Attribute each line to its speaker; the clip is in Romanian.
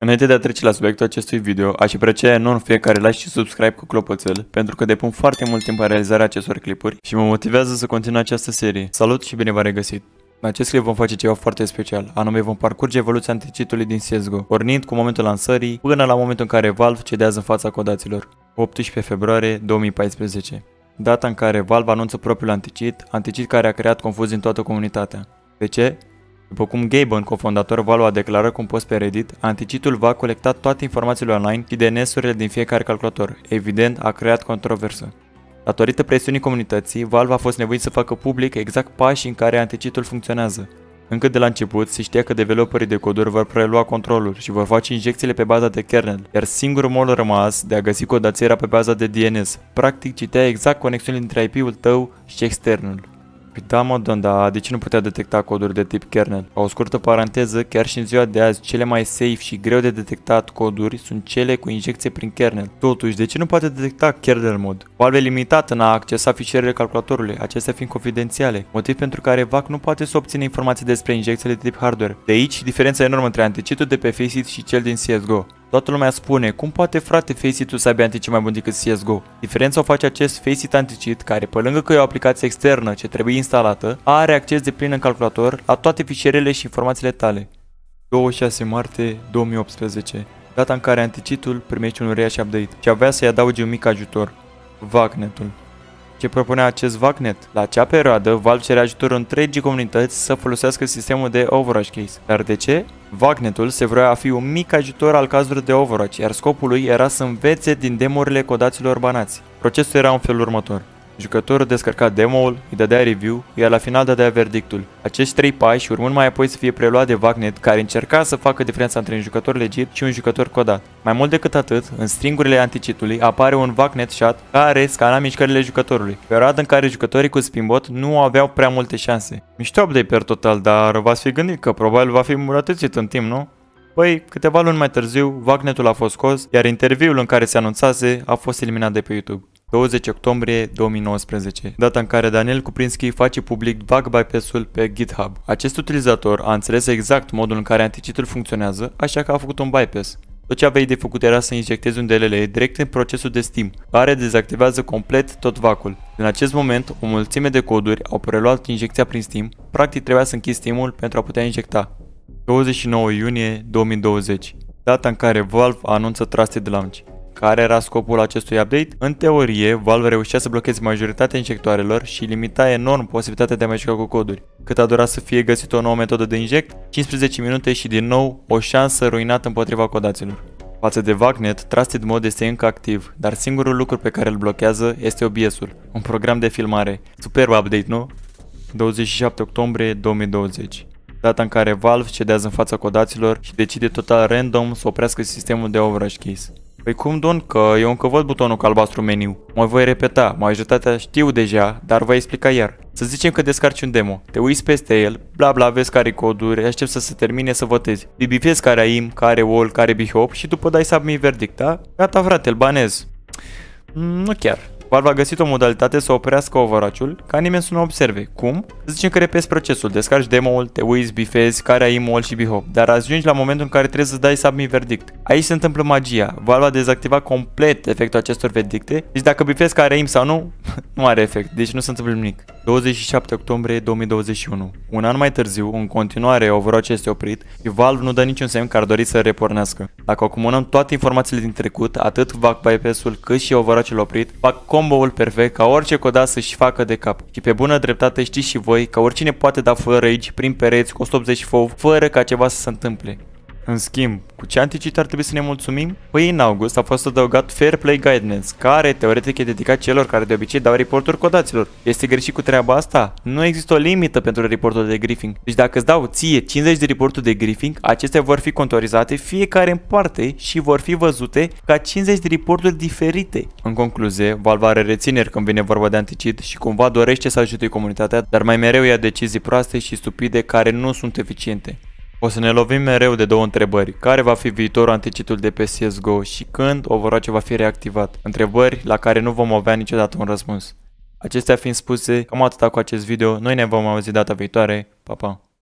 Speaker 1: Înainte de a trece la subiectul acestui video, aș aprecia enorm fiecare like și subscribe cu clopoțel, pentru că depun foarte mult timp în realizarea acestor clipuri și mă motivează să continui această serie. Salut și bine v-am regăsit! În acest clip vom face ceva foarte special, anume vom parcurge evoluția anticitului din CSGO, pornind cu momentul lansării până la momentul în care Valve cedează în fața codaților, 18 februarie 2014. Data în care Valve anunță propriul anticit, anticit care a creat confuzii în toată comunitatea. De ce? După cum Gaben, cofondator Valve, a declarat cu un post pe Reddit, anticitul va colecta toate informațiile online și DNS-urile din fiecare calculator. Evident, a creat controversă. Datorită presiunii comunității, Valve a fost nevoit să facă public exact pașii în care anticitul funcționează. Încă de la început se știa că developerii de coduri vor prelua controlul și vor face injecțiile pe baza de kernel, iar singurul mod rămas de a găsi codați era pe baza de DNS. Practic citea exact conexiunile dintre IP-ul tău și externul. Păi da, mă, Don, dar de ce nu putea detecta coduri de tip kernel? O scurtă paranteză, chiar și în ziua de azi, cele mai safe și greu de detectat coduri sunt cele cu injecție prin kernel. Totuși, de ce nu poate detecta kernel mod? Valve limitată în a accesa fișierele calculatorului, acestea fiind confidențiale, motiv pentru care VAC nu poate să obține informații despre injecțiile de tip hardware. De aici, diferența enormă între anticitul de pe Faceit și cel din CSGO. Toată lumea spune, cum poate frate Faceit-ul să aibă anticit mai bun decât CSGO? Diferența o face acest Faceit anticit care, pe lângă că e o aplicație externă ce trebuie instalată, are acces de plin în calculator la toate fișierele și informațiile tale. 26 martie 2018, data în care anticitul primește un reaș update și avea să-i adauge un mic ajutor, VACnetul. Ce propunea acest VACnet? La acea perioadă, Valve cerea ajutorul întregii comunități să folosească sistemul de Overwatch Case. Dar de ce? VACnetul se vrea a fi un mic ajutor al cazurilor de Overwatch, iar scopul lui era să învețe din demorile codaților banați. Procesul era în felul următor. Jucătorul descărca demo-ul, îi dădea review, iar la final dădea verdictul. Acești trei pași urmând mai apoi să fie preluat de Vagnet, care încerca să facă diferența între un jucător legit și un jucător codat. Mai mult decât atât, în stringurile anticitului apare un Vagnet shot care scana mișcările jucătorului, perioada în care jucătorii cu spinbot nu aveau prea multe șanse. Mișto update per total, dar v-ați fi gândit că probabil va fi îmbunătățit în timp, nu? Păi, câteva luni mai târziu, Vagnetul a fost scos, iar interviul în care se anunțase a fost eliminat de pe YouTube. 20 octombrie 2019, data în care Daniel Kuprinski face public bug bypass-ul pe GitHub. Acest utilizator a înțeles exact modul în care anticitul funcționează, așa că a făcut un bypass. Tot ce aveai de făcut era să injectezi un DLL direct în procesul de Steam, care dezactivează complet tot vacul. În acest moment, o mulțime de coduri au preluat injecția prin Steam, practic trebuia să închizi Steam-ul pentru a putea injecta. 29 iunie 2020, data în care Valve anunță Trusted Launch. Care era scopul acestui update? În teorie, Valve reușea să blocheze majoritatea injectoarelor și limita enorm posibilitatea de a mai juca cu coduri. Cât a durat să fie găsită o nouă metodă de inject? 15 minute și din nou o șansă ruinată împotriva codaților. Față de Vagnet, Trusted Mode este încă activ, dar singurul lucru pe care îl blochează este OBS-ul, un program de filmare. Superb update, nu? 27 octombrie 2020 data în care Valve cedează în fața codaților și decide total random să oprească sistemul de Overwatch Case. Păi cum, Don, că eu încă văd butonul cu albastru meniu. Mă voi repeta, majoritatea știu deja, dar voi explica iar. Să zicem că descarci un demo, te uiți peste el, bla bla, vezi care coduri, aștept să se termine să votezi. Bibifezi care aim, care wall, care bihop și după dai submit verdict, da? Gata frate, îl banez. Mm, nu chiar. Valve a găsit o modalitate să oprească Overwatch-ul ca nimeni să nu observe. Cum? Să zicem că repezi procesul, descarci demo-ul, te uiți, bifezi, care ai mol și bihop, dar ajungi la momentul în care trebuie să dai submit verdict. Aici se întâmplă magia. Valve a dezactivat complet efectul acestor verdicte, deci dacă bifezi care aim sau nu, nu are efect, deci nu se întâmplă nimic. 27 octombrie 2021. Un an mai târziu, în continuare, Overwatch este oprit și Valve nu dă niciun semn că ar dori să repornească. Dacă acumulăm toate informațiile din trecut, atât VAC bypass-ul cât și Overwatch-ul oprit, fac combo-ul perfect ca orice coda să-și facă de cap. Și pe bună dreptate știți și voi că oricine poate da fără rage prin pereți cu 180 FOV fără ca ceva să se întâmple. În schimb, cu ce anticit ar trebui să ne mulțumim? Păi în august a fost adăugat Fair Play Guidance, care teoretic e dedicat celor care de obicei dau reporturi codaților. Este greșit cu treaba asta? Nu există o limită pentru reportul de griefing. Deci dacă îți dau ție 50 de reporturi de griefing, acestea vor fi contorizate fiecare în parte și vor fi văzute ca 50 de reporturi diferite. În concluzie, Valve are rețineri când vine vorba de anticid și cumva dorește să ajute comunitatea, dar mai mereu ia decizii proaste și stupide care nu sunt eficiente. O să ne lovim mereu de două întrebări. Care va fi viitorul anticitul de pe CSGO și când Overwatch va fi reactivat? Întrebări la care nu vom avea niciodată un răspuns. Acestea fiind spuse, cam atâta cu acest video. Noi ne vom auzi data viitoare. Pa, pa!